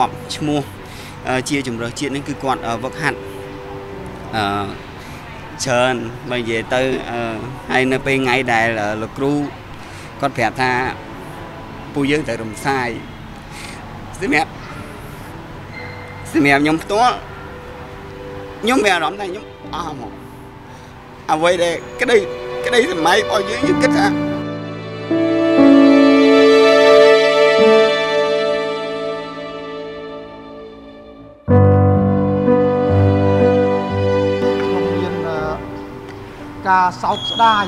គាត់ឈ្មោះជាជំរើសជាតិនេះគឺគាត់វឹកហាត់អឺច្រើនបើនិយាយទៅហើយនៅពេលថ្ងៃដែលលោកគ្រូគាត់ប្រាប់ថាពួកយើងត្រូវរំសាយសម្រាប់សម្រាប់ខ្ញុំផ្ទាល់ខ្ញុំមានអារម្មណ៍ថាខ្ញុំអស់មកអ្វីដែលក្តីក្តីសម័យរបស់យើងយើងគិតថា ការសោកស្ដាយ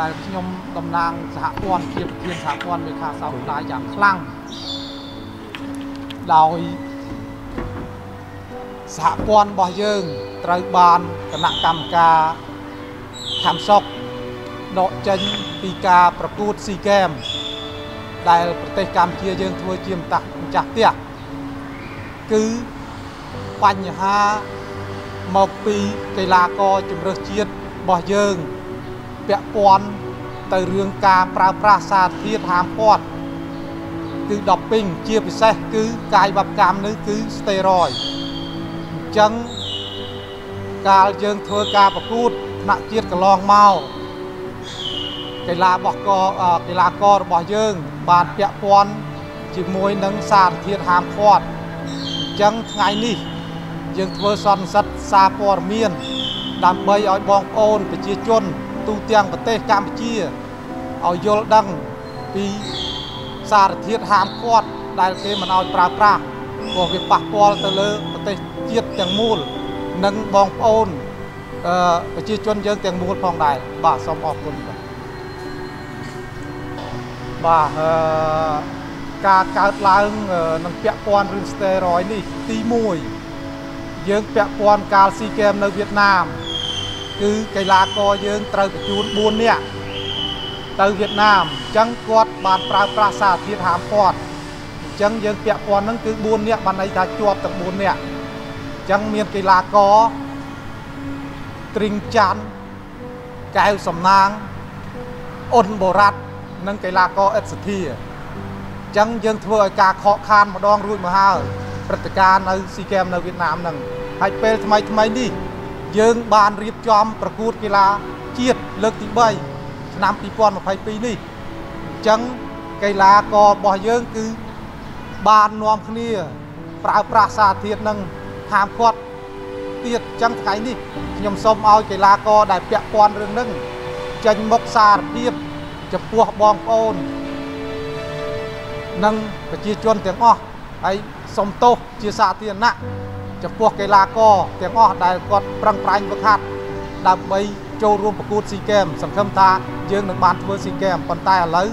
ដែលខ្ញុំតំណាងសហព័ន្ធជាប្រធានសហព័ន្ធមានការសោកស្ដាយយ៉ាងខ្លាំងដោយសហព័ន្ធរបស់យើងត្រូវបានគណៈកម្មការខំសុកដកចេញពីការប្រកួតស៊ីហ្គេមដែលប្រទេសកម្ពុជាយើងធ្វើជាម្ចាស់ម្ចាស់ផ្ទះគឺបញ្ហា មកពីកីឡាករជំនឿជាតិរបស់យើងពាក់ព័ន្ធទៅរឿងការប្រើប្រាស់សារធាតុហាមឃាត់គឺ doping ជាពិសេសគឺកាយបបកម្មនេះគឺ steroid អញ្ចឹងកាលយើងធ្វើការប្រកួតថ្នាក់ជាតិកន្លងមកកីឡារបស់កកីឡាកររបស់យើង បានពាក់ព័ន្ធជាមួយនឹងសារធាតុហាមឃាត់អញ្ចឹងថ្ងៃនេះ យើងធ្វើសន្និសិទសារព័ត៌មាន ដើម្បីឲ្យបងប្អូនប្រជាជន ទូទាំងប្រទេសកម្ពុជាឲ្យយល់ដឹងពីសារធាតុហាមឃាត់ដែលគេមិនឲ្យប្រើប្រាស់ព្រោះវាប៉ះពាល់ទៅលើប្រទេសជាតិទាំងមូល និងបងប្អូនអឺប្រជាជនយើងទាំងមូលផងដែរបាទសូមអរគុណបាទបាទអឺការកើតឡើងនឹងពាក់ព័ន្ធរឿង steroid នេះទី1 យើងពាក់ព័ន្ធកាលស៊ីហ្គេមនៅវៀតណាម គឺកីឡាករយើងត្រូវបញ្ជូន4នាក់ទៅវៀតណាមអញ្ចឹងគាត់បានប្រើប្រាស់សារធាតុហាមឃាត់អញ្ចឹងយើងពាក់ព័ន្ធហ្នឹងគឺ4នាក់បានន័យថាជាប់ទាំង4នាក់អញ្ចឹងមានកីឡាករទ្រីងច័ន្ទកែវសំណាងអ៊ុនបូរ៉ាត់និងកីឡាករអិតសធាអញ្ចឹងយើងធ្វើឲ្យការខកខានម្ដងរួចមកហើយព្រឹត្តិការណ៍នៅស៊ីហ្គេមនៅវៀតណាមហ្នឹង ហើយពេលថ្មីថ្មីនេះយើងបានរៀបចំប្រកួតកីឡាជាតិលើកទី3ឆ្នាំ2022នេះអញ្ចឹងកីឡាកររបស់យើងគឺបាននាំគ្នាប្រើប្រាស់សារធាតុនឹងហាមឃាត់ទៀតអញ្ចឹងថ្ងៃនេះខ្ញុំសូមឲ្យកីឡាករដែលពាក់ព័ន្ធរឿងហ្នឹងចេញមុខសារភាពចំពោះបងប្អូន និងប្រជាជនទាំងអស់ហើយសុំទោសជាសាធារណៈ ចំពោះកីឡាករទាំងអស់ដែលគាត់ប្រឹងប្រែងហ្វឹកហាត់ដើម្បីចូលរួមប្រកួតស៊ីហ្គេមសង្ឃឹមថាយើងនឹងបានធ្វើស៊ីហ្គេមប៉ុន្តែឥឡូវ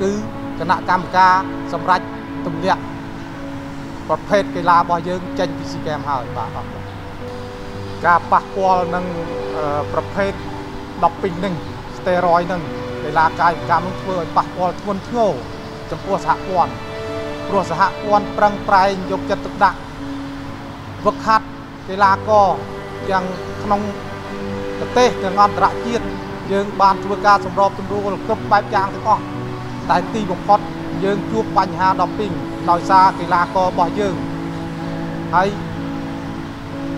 គឺគណៈកម្មការសម្រាប់ទម្លាក់ប្រភេទកីឡារបស់យើងចេញពីស៊ីហ្គេមហើយបាទអរគុណការប៉ះពាល់នឹងប្រភេទ12នឹង steroid នឹងកីឡាកាយកម្មនឹងធ្វើឲ្យប៉ះពាល់ធ្ងន់ធ្ងរចំពោះសហព័ន្ធព្រោះសហព័ន្ធប្រឹងប្រែងយកចិត្តទុកដាក់ វឹកហាត់កីឡាករទាំងក្នុងប្រទេសទាំងអន្តរជាតិយើងបានធ្វើការសម្របសម្រួលគ្រប់បែបយ៉ាងទាំងអស់តែទីបំផុតយើងជួបបញ្ហាដប់ពីងដោយសារកីឡាកររបស់យើងហើយ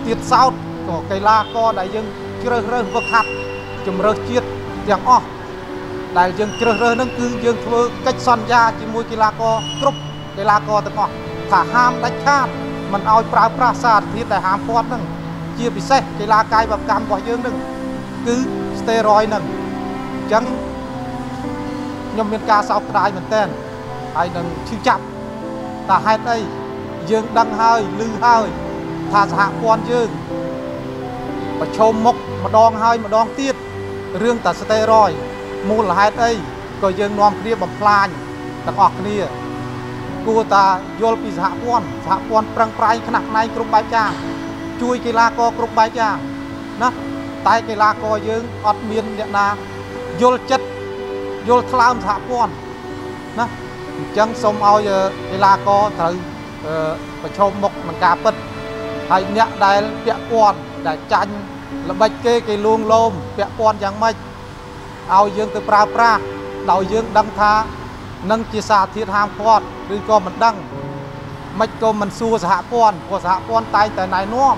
ទៀតសោតក៏កីឡាករដែលយើងជ្រើសរើសវឹកហាត់ជំរើសជាតិទាំងអស់ដែលយើងជ្រើសរើសហ្នឹងគឺយើងធ្វើកិច្ចសន្យាជាមួយកីឡាករគ្រប់កីឡាករទាំងអស់ថាហាមដាច់ខាត មិនឲ្យប្រើប្រាស់សារធាតុដែលហាមឃាត់ហ្នឹងជាពិសេសកីឡាកាយបកម្មរបស់យើងហ្នឹងគឺ steroid ហ្នឹងអញ្ចឹងខ្ញុំមានការសោកស្ដាយមែនទែនហើយនឹងឈឺចាប់តើហេតុអីយើងដឹងហើយឮហើយថាសហព័ន្ធយើងប្រឈមមុខម្ដងហើយម្ដងទៀតរឿងតា steroid មូលហេតុអីក៏យើងនាំគ្នាបំផ្លាញទាំងអស់គ្នា គួរតាយល់ពីសហព័ន្ធសហព័ន្ធប្រឹងប្រែងខ្នះខ្នែងគ្រប់បែបយ៉ាងជួយកីឡាករគ្រប់បែបយ៉ាងណាតែកីឡាករយើងអត់មានអ្នកណាយល់ចិត្តយល់ថ្លើមសហព័ន្ធណាអញ្ចឹងសូមឲ្យកីឡាករត្រូវប្រឈមមុខនឹងការពិតហើយអ្នកដែលពាក់ព័ន្ធដែលចាញ់ល្បិចគេគេលួងលោមពាក់ព័ន្ធយ៉ាងម៉េចឲ្យយើងទៅប្រើប្រាស់ដោយយើងដឹងថា នឹងជាសារធាតុហាមឃាត់ឬក៏មិនដឹងមិនក៏មិនសួរសហព័ន្ធព្រោះសហព័ន្ធតែងតែណែនាំ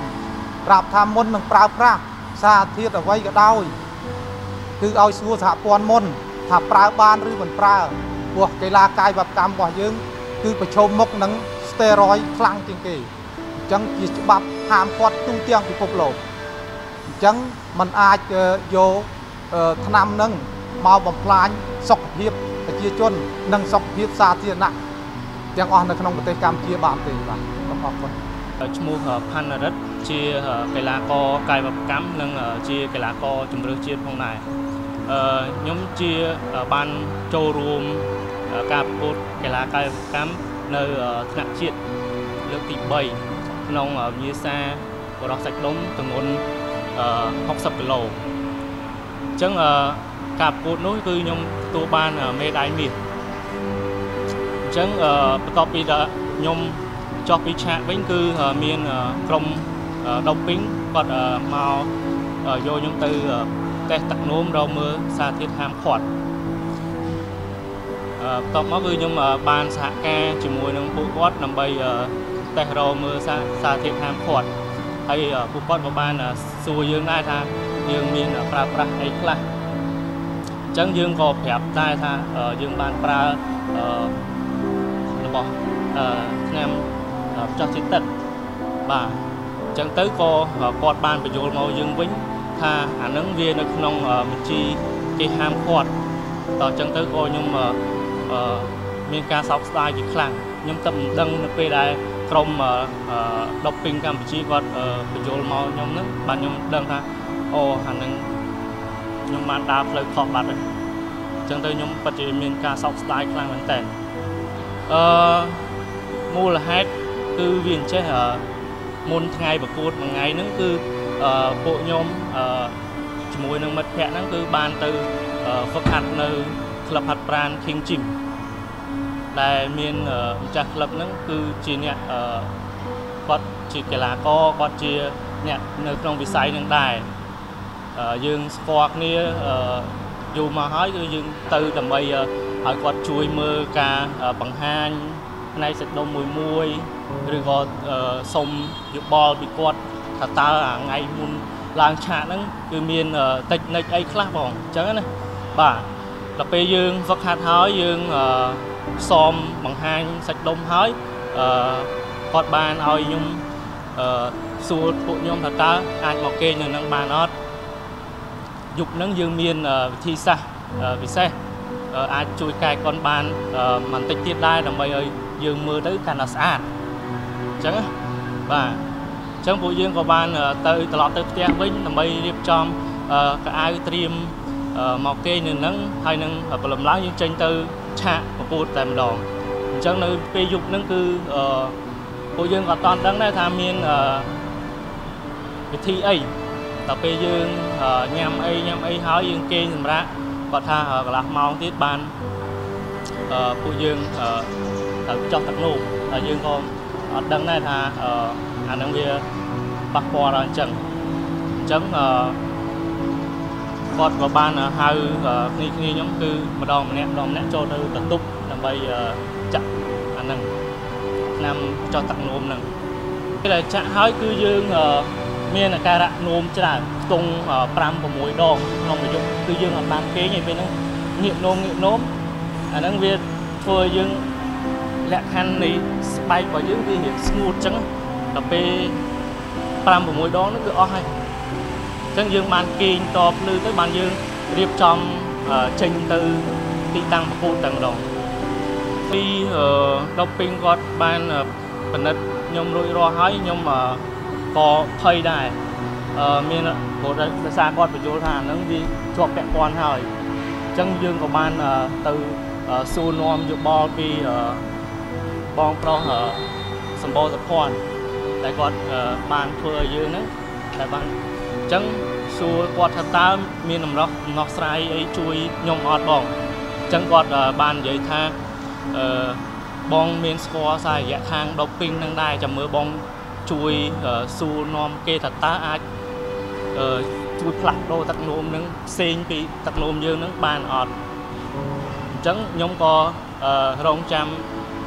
ប្រាប់ថាមុននឹងប្រើប្រាស់សារធាតុអ្វីក៏ដោយគឺឲ្យសួរសហព័ន្ធមុន ថាប្រើបានឬមិនប្រើព្រោះកីឡាកាយវកម្មរបស់យើង គឺប្រឈមមុខនឹងស្តេរ៉ុយខ្លាំងជាងគេអញ្ចឹងជាច្បាប់ហាមឃាត់ទូទាំងពិភពលោកអញ្ចឹងมันអាចយកថ្នាំនឹងមកបំផ្លាញសុខភាព ប្រជាជន និងសុខភាពសាធារណៈទាំងអស់នៅក្នុងប្រទេសកម្ពុជាបានទេបាទសូមអរគុណឈ្មោះផាន់រិទ្ធជាកីឡាករកាយវកម្មនិងជាកីឡាករជម្រើសជាតិផងដែរអឺខ្ញុំជាបានចូលរួមការប្រកួតកីឡាកាយកម្មនៅថ្នាក់ជាតិលើកទី3ក្នុងវិញ្ញាសាបរោះសាច់ដុំទម្ងន់60គីឡូអញ្ចឹង ការប្រកួតនោះគឺខ្ញុំទទួលបានមេដាយមាសអញ្ចឹងបន្ទាប់ពីខ្ញុំចុះពីឆាកវិញគឺមានក្រុមដុបពីងគាត់មកយកខ្ញុំទៅតេស្តទឹកនោមរកមើលសារធាតុហាមឃាត់បន្ទាប់មកគឺខ្ញុំបានសហការជាមួយនឹងពួកគាត់ដើម្បីតេស្តរកមើលសារសារធាតុហាមឃាត់ហើយពួកគាត់ក៏បានសួរយើងដែរថាយើងមានប្រើប្រាស់អីខ្លះអញ្ចឹងយើងក៏ប្រាប់ដែរថាយើងបានប្រើរបស់ឆ្នាំចោះជាតិទឹកបាទអញ្ចឹងទៅក៏គាត់បានបញ្យល់មកយើងវិញថាអានឹងវានៅក្នុងបញ្ជីគេហាមឃាត់តអញ្ចឹងទៅក៏ខ្ញុំមានការសោកស្ដាយជាខ្លាំងខ្ញុំតែមិនដឹងនៅពេលដែលក្រុមដុបពីងកម្ពុជាគាត់បញ្យល់មកខ្ញុំហ្នឹងបាទខ្ញុំដឹងថាអូអានឹង ខ្ញុំបានដើរផ្លូវខុសបាត់ហើយអញ្ចឹងទៅខ្ញុំពិតជាមានការសោកស្ដាយខ្លាំងមែនតើអឺមូលហេតុគឺវាអញ្ចេះមុនថ្ងៃប្រកួតមួយថ្ងៃហ្នឹងគឺពួកខ្ញុំជាមួយនឹងមិត្តភ័ក្តិហ្នឹងគឺបានទៅហ្វឹកហាត់នៅក្លឹបហាត់ប្រាណ King Gym ដែលមានម្ចាស់ក្លឹបហ្នឹងគឺជាអ្នកគាត់ជាកីឡាករគាត់ជាអ្នកនៅក្នុងវិស័យនឹងដែរ យើងស្គាល់គ្នាយូរមកហើយគឺយើងទៅដើម្បីឲ្យគាត់ជួយមើលការបង្ហាញផ្នែកសាច់ដុំមួយមួយឬក៏សុំយោបល់ពីគាត់ថាតើអាថ្ងៃមុនឡើងឆាកហ្នឹងគឺមានតិចនិចអីខ្លះបងអញ្ចឹងណាបាទដល់ពេលយើងហ្វឹកហាត់ហើយយើងសមបង្ហាញសាច់ដុំហើយអឺគាត់បានឲ្យខ្ញុំអឺសួរពួកខ្ញុំថាតើអាចមកគេងនៅនឹងបានអត់ យប់ហ្នឹងយើងមានវិធីសាស្ត្រពិសេសអាចជួយកែកុនបានបន្តិចទៀតដែរដើម្បីឲ្យយើងមើលទៅកាន់តែស្អាតអញ្ចឹងបាទអញ្ចឹងពួកយើងក៏បានទៅត្រឡប់ទៅផ្ទះវិញដើម្បីរៀបចំកៅអៅត្រៀមមកគេងនៅនឹងហើយនឹងព្រលឹមឡើងយើងចេញទៅឆាកប្រកួតតែម្ដងអញ្ចឹងនៅពេលយប់ហ្នឹងគឺពួកយើងក៏អត់តន់ដឹងដែរថាមានវិធីអី ដល់ពេលយើងញ៉ាំអីញ៉ាំអីហើយយើងគេងសម្រាប់គាត់ថាកន្លះម៉ោងទៀតបានពួកយើងត្រូវចោះទឹកនោមតែយើងក៏អត់ដឹងដែរថាអានឹងវាប៉ះពាល់ដល់អញ្ចឹងអញ្ចឹងគាត់ក៏បានហៅគ្នាគ្នាខ្ញុំគឺម្ដងម្នាក់ម្ដងម្នាក់ចូលទៅបន្ទប់ដើម្បីចាក់អាហ្នឹងឆ្នាំចោះទឹកនោមហ្នឹងពេលដែលចាក់ហើយគឺយើង មានអាការៈនោមច្រើនខ្ទង់5 6ដងក្នុងមួយយប់គឺយើងអត់បានគេងឯពេលហ្នឹងងាកនោមងាកនោមអាហ្នឹងវាធ្វើយើងលក្ខខណ្ឌនៃស្បែករបស់យើងវារៀងស្ងួតអញ្ចឹងដល់ពេល5 6ដងនោះគឺអស់ហើយអញ្ចឹងយើងបានគេងតភ្លឺទៅបានយើងរៀបចំចេញទៅទីតាំងប្រកួតតែម្ដងពីដប់ពីងគាត់បានពិនិត្យខ្ញុំរួចរាល់ហើយខ្ញុំ ក៏ភ័យដែរមានព្រោះដោយសារគាត់បញ្យល់ថាហ្នឹងវាជាប់ពាក់ព័ន្ធហើយអញ្ចឹងយើងក៏បានទៅសួរនាំយោបល់ពីបងប្រុសសម្បូរសុភ័ណ្ឌតែគាត់បានធ្វើឲ្យយើងហ្នឹងតែបានអញ្ចឹងសួរគាត់ថាតើមានដំណោះដំណោះស្រាយអីជួយខ្ញុំអត់បងអញ្ចឹងគាត់បាននិយាយថាអឺបងមានស្គាល់សាររយៈខាងដប់ពីងនឹងដែរចាំមើលបង ជួយសួរនាំគេថាតើអាចអឺជួយផ្លាស់ប្ដូរទឹកនោមនឹងផ្សេងពីទឹកនោមយើងនឹងបានអត់អញ្ចឹងខ្ញុំក៏រងចាំ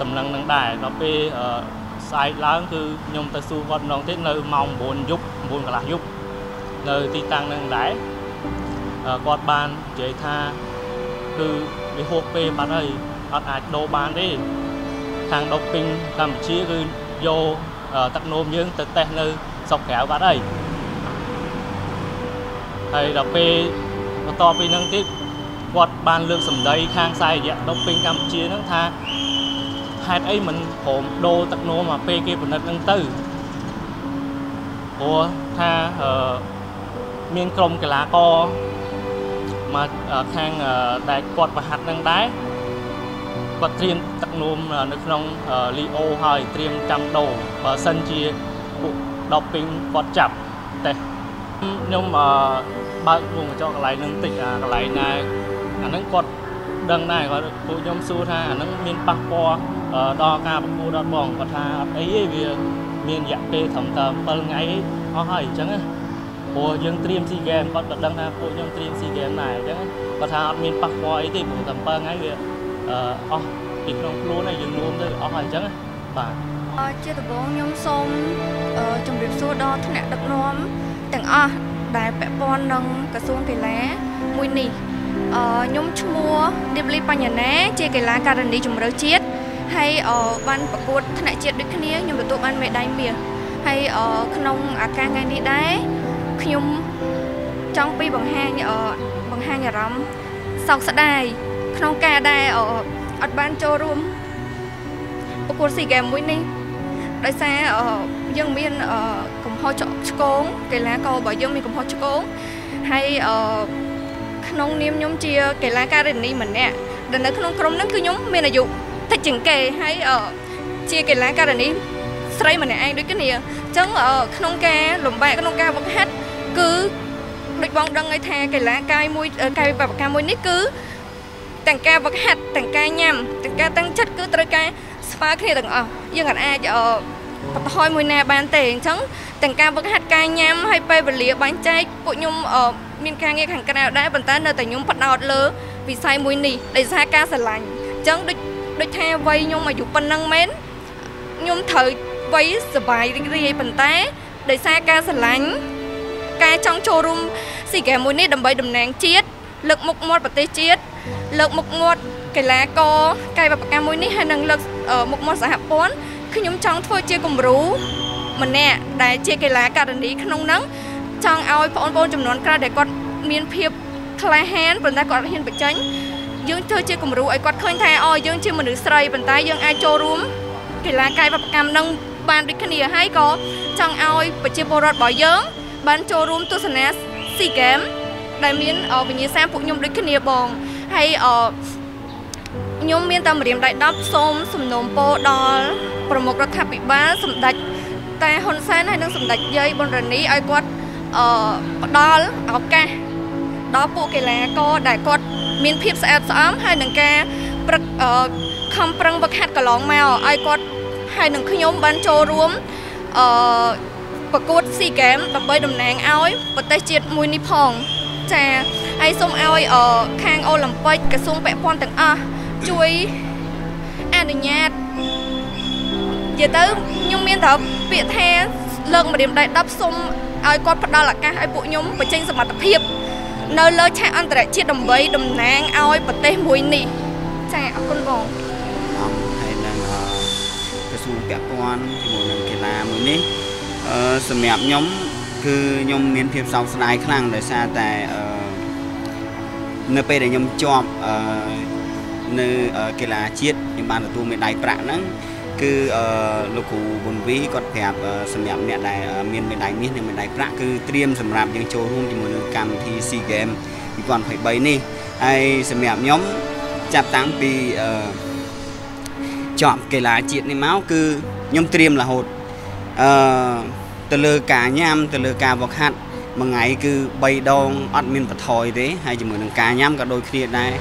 ដំណឹងនឹងដែរដល់ពេលស្អែកឡើងគឺខ្ញុំទៅសួរគាត់ម្ដងទៀតនៅម៉ោង9យប់9កន្លះយប់នៅទីតាំងនឹងដែរគាត់បាននិយាយថាគឺវាហួសពេលបាត់ហើយអត់អាចដូរបានទេខាងដុបពីងកម្ពុជាគឺយក ទឹកនោមយើងទៅតេស្តនៅស្រុកក្រៅបាត់ហើយហើយដល់ពេលបន្ទាប់ពីនឹងទៀតគាត់បានលើកសម្ដីខាងខ្សែរយៈដុបពីងកម្ពុជាហ្នឹងថាហេតុអីមិនព្រមដូរទឹកនោមមកពេលគេពិនិត្យហ្នឹងទៅព្រោះថាអឺមានក្រុមកីឡាករមកខាងដែលគាត់ប្រហាត់នឹងដែរ គាត់ត្រៀមទឹកនោមនៅក្នុងលីអូហើយត្រៀមចាំដូរបើសិនជាពួកដប់ពីងគាត់ចាប់តែខ្ញុំបើកវងកញ្ចក់កន្លែងនឹងតិចអាកន្លែងណាអាហ្នឹងគាត់ដឹងដែរគាត់ពួកខ្ញុំសួរថាអាហ្នឹងមានប៉ះពាល់ដល់ការប្រកួតអត់បងគាត់ថាអត់អីទេវាមានរយៈពេលត្រឹមតែ7ថ្ងៃអស់ហើយអញ្ចឹងណាព្រោះយើងត្រៀម SEA Games គាត់ក៏ដឹងថាពួកខ្ញុំត្រៀម SEA Games ដែរអញ្ចឹងគាត់ថាអត់មានប៉ះពាល់អីទេព្រោះតែ7ថ្ងៃវា អស់ពីក្នុងខ្លួនហើយយើងរួមទៅអស់ហើយអញ្ចឹងបាទជាដំបូងខ្ញុំសូមជម្រាបសួរដល់ថ្នាក់ដឹកនាំទាំងអស់ដែលពាក់ព័ន្ធនឹងក្រសួងកីឡាមួយនេះអឺខ្ញុំឈ្មោះឌីបលីបញ្ញាណាជាកីឡាករនីជម្រើសជាតិហើយបានប្រកួតថ្នាក់ជាតិដូចគ្នាខ្ញុំទទួលបានមេដាយមាសហើយក្នុងឱកាសថ្ងៃនេះដែរខ្ញុំចង់ពីបង្ហាញបង្ហាញអារម្មណ៍សោកស្ដាយ ក្នុងការដែលអត់បានចូលរួមប្រកួតស៊ីហ្គេមមួយនេះដោយសារយើងមានកំហុសឆ្គងកីឡាកររបស់យើងមានកំហុសឆ្គងហើយក្នុងនាមខ្ញុំជាកីឡាការិនីម្នាក់ដែលនៅក្នុងក្រុមហ្នឹងគឺខ្ញុំមានអាយុតិចជាងគេហើយជាកីឡាការិនីស្រីម្នាក់ឯងដូចគ្នាអញ្ចឹងក្នុងការលំបាកក្នុងការវឹកហាត់គឺដូចបងដឹងហើយថាកីឡាកាយមួយកាយវិបកម្មមួយនេះគឺ ទាំងការវឹកហាត់ទាំងការញ៉ាំទាំងការតាំងចិត្តគឺត្រូវការស្មើគ្នាទាំងអស់យើងអាចបន្ថយមួយណាបានទេអញ្ចឹងទាំងការវឹកហាត់ការញ៉ាំហើយពេលវេលាបាញ់ចែកពួកខ្ញុំមានការងារខាងក្រៅដែរប៉ុន្តែនៅតែខ្ញុំផ្ដោតលើវិស័យមួយនេះដោយសារការស្រឡាញ់អញ្ចឹងដូចដូចថាវ័យខ្ញុំអាយុប៉ុណ្ណឹងមែនខ្ញុំត្រូវវ័យសុបាយរីករាយប៉ុន្តែដោយសារការស្រឡាញ់ការចង់ចូលរួមស៊ីហ្គេមមួយនេះដើម្បីតំណាងជាតិលើកមុខមាត់ប្រទេសជាតិ លើកមុខមាត់កីឡាករកាយវិការមួយនេះហើយនឹងលើកមុខមាត់សហព័ន្ធខ្ញុំចង់ធ្វើជាគំរូម្នាក់ដែលជាកីឡាករនីក្នុងនឹងចង់ឲ្យបងប្អូនចំនួនក្រោយដែលគាត់មានភាពក្លាហានប៉ុន្តែគាត់ហ៊ានបញ្ចេញយើងធ្វើជាគំរូឲ្យគាត់ឃើញថាអូយើងជាមនុស្សស្រីប៉ុន្តែយើងអាចចូលរួមកីឡាកាយវប្បកម្មនឹងបានដូចគ្នាហើយក៏ចង់ឲ្យប្រជាពលរដ្ឋរបស់យើង បានចូលរួមទស្សនាស៊ីហ្គេមដែលមានវិញ្ញាសាពួកខ្ញុំដូចគ្នាបង ហើយអខ្ញុំមានតែម្រាមដៃ10សូមសំណូមពរដល់ប្រមុខរដ្ឋាភិបាលសម្ដេចតែហ៊ុនសែនហើយនិងសម្ដេចយាយប៊ុនរ៉ានីឲ្យគាត់អឺផ្ដល់ឱកាសដល់ពួកកីឡាករដែលគាត់មានភាពស្អាតស្អំហើយនឹងការព្រឹកខំប្រឹងវឹកហាត់កន្លងមកឲ្យគាត់ហើយនឹងខ្ញុំបានចូលរួមអឺប្រកួត SEA Games ដើម្បីតំណាងឲ្យប្រទេសជាតិមួយនេះផងចា ហើយសូមឲ្យខាងអូឡ িম্প ិកក្រសួងពាក់ព័ន្ធទាំងអស់ជួយអនុញ្ញាតនិយាយទៅខ្ញុំមានតែពាក្យថាលើកម្រាមដៃ10សូមឲ្យគាត់ផ្ដល់ឱកាសឲ្យពួកខ្ញុំបញ្ចេញសមត្ថភាព នៅលើឆាកអន្តរជាតិដើម្បីតំណាងឲ្យប្រទេសមួយនេះចាអរគុណបងអំហើយនឹងក្រសួងពាក់ព័ន្ធជាមួយនឹងកីឡាមួយនេះអឺសម្រាប់ខ្ញុំគឺខ្ញុំមានភាពសោកស្ដាយខ្លាំងដោយសារតែអឺ នៅពេលដែលខ្ញុំជាប់អឺនៅកីឡាជាតិខ្ញុំបានទទួលមេដាយប្រាក់ហ្នឹងគឺអឺលោកគ្រូប៊ុនវីគាត់ប្រាប់សម្រាប់អ្នកដែលមានមេដាយមាសនិងមេដាយប្រាក់គឺត្រៀមសម្រាប់យើងចូលរួមជាមួយនឹងកម្មវិធី SEA Games 2023នេះហើយសម្រាប់ខ្ញុំចាប់តាំងពីអឺជាប់កីឡាជាតិនេះមកគឺខ្ញុំត្រៀមរហូតអឺទៅលើការញ៉ាំទៅលើការវឹកហាត់ មួយថ្ងៃគឺ3ដងអត់មានបន្ថយទេហើយជាមួយនឹងការញ៉ាំក៏ដូចគ្នាដែរ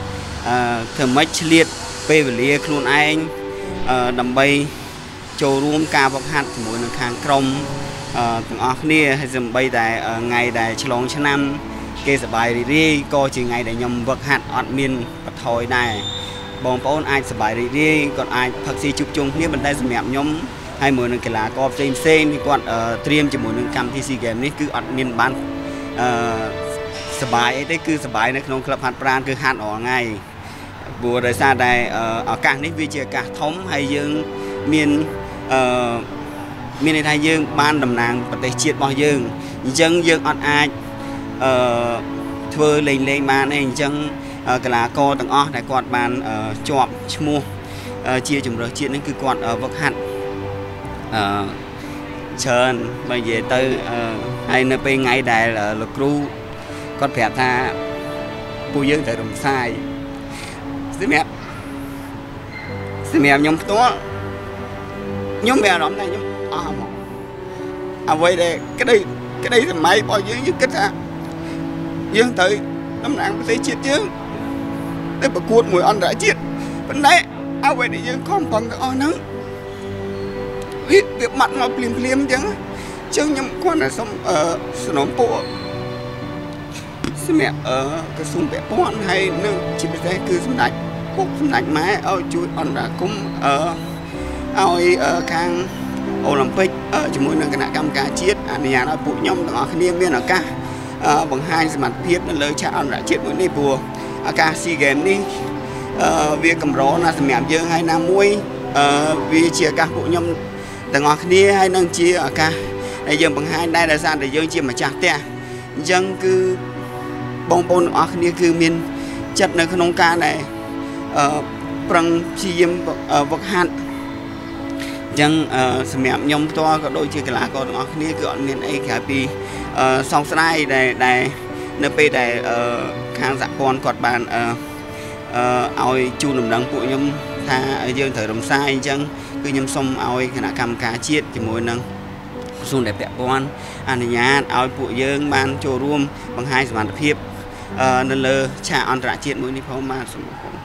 អឺធ្វើម៉េចឆ្លៀតពេលវេលាខ្លួនឯងអឺដើម្បីចូលរួមការវឹកហាត់ជាមួយនឹងខាងក្រុមអឺទាំងអស់គ្នាហើយសំបីតែថ្ងៃដែលឆ្លងឆ្នាំគេសប្បាយរីករាយក៏ជាថ្ងៃដែលខ្ញុំវឹកហាត់អត់មានបន្ថយដែរបងប្អូនអាចសប្បាយរីករាយគាត់អាចផឹកស៊ីជួបជុំគ្នាប៉ុន្តែសម្រាប់ខ្ញុំ ហើយមួយនឹងកីឡាករផ្សេងផ្សេងនេះគាត់ត្រៀមជាមួយនឹងកម្មវិធី SEA Games នេះគឺអត់មានបានអឺសបាយអីទេគឺសបាយនៅក្នុងក្លឹបហាត់ប្រាណគឺហាត់រាល់ថ្ងៃព្រោះដោយសារតែឱកាសនេះវាជាឱកាសធំហើយយើងមានអឺមានន័យថាយើងបានតំណាងប្រទេសជាតិរបស់យើងអញ្ចឹងយើងអត់អាចអឺធ្វើលេងលេងបានទេអញ្ចឹងកីឡាករទាំងអស់ដែលគាត់បានជាប់ឈ្មោះជាជំរើសជាតិនេះគឺគាត់វឹកហាត់ អឺច្រើនបើនិយាយទៅហើយនៅពេលថ្ងៃដែលលោកគ្រូគាត់ប្រាប់ថាពួកយើងត្រូវរំសាយសម្រាប់សម្រាប់ខ្ញុំផ្ទាល់ខ្ញុំមានអារម្មណ៍ថាខ្ញុំអស់មកអ្វីដែលក្តីក្តីសម័យរបស់យើងយើងគិតថាយើងត្រូវតំណាងប្រទេសជាតិយើងទៅប្រកួតមួយអន្តរជាតិប៉ុន្តែអ្វីដែលយើងខំប្រឹងទាំងអស់ហ្នឹង វាវាបាត់មកភ្លាមភ្លាមអញ្ចឹងអញ្ចឹងខ្ញុំគាត់តែសុំអឺสนំពួកសម្រាប់អឺក្រសួងពាក់ព័ន្ធហើយនឹងជាពិសេសគឺសម្ដេចពុកសម្ដេចម៉ែឲ្យជួយអន្តរាគមអឺឲ្យខាងអូឡ িম্প ិកជាមួយនឹងគណៈកម្មការជាតិអនុញ្ញាតឲ្យពួកខ្ញុំទាំងអស់គ្នាមានឱកាសបង្ហាញសមត្ថភាពនៅលើឆាកអន្តរជាតិមួយនេះព្រោះឱកាស SEA Games នេះអឺវាកម្រណាស់សម្រាប់យើងហើយណាមួយអឺវាជាឱកាសពួកខ្ញុំ ទាំងអស់គ្នាហើយនឹងជាឱកាសដែលយើងបង្ហាញដែរដោយសារតែយើងជាម្ចាស់ផ្ទះអញ្ចឹងគឺបងប្អូនទាំងអស់គ្នាគឺមានចិត្តនៅក្នុងការដែលអឺប្រឹងព្យាយាមវឹកហាត់អញ្ចឹងសម្រាប់ខ្ញុំផ្ទាល់ក៏ដូចជាកីឡាករទាំងអស់គ្នាគឺអត់មានអីក្រៅពីសោកស្ដាយដែលដែលនៅពេលដែលខាងសហព័ន្ធគាត់បានអឺឲ្យជូនដំណឹងពួកខ្ញុំថាយើងត្រូវរំសាយអញ្ចឹង គឺខ្ញុំសូមឲ្យគណៈកម្មការជាតិជាមួយនឹងក្រសួងដែលពាក់ព័ន្ធអនុញ្ញាតឲ្យពួកយើងបានចូលរួមបង្ហាញសមត្ថភាពនៅលើឆាកអន្តរជាតិមួយនេះផងបាទសូមអរគុណ